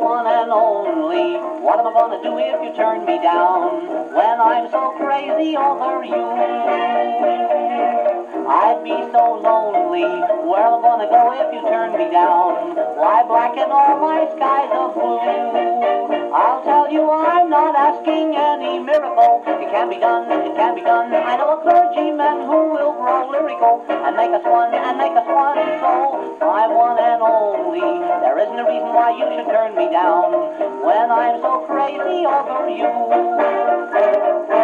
one and only. What am I gonna do if you turn me down? When I'm so crazy over you, I'd be so lonely. Where am I gonna go if you turn me down? Why blacken all my skies of blue? I'll tell you I'm not asking any miracle. It can be done, it can be done. I know a clergyman who will grow lyrical and make us one and make us one soul. My one and only. A reason why you should turn me down when I'm so crazy over you.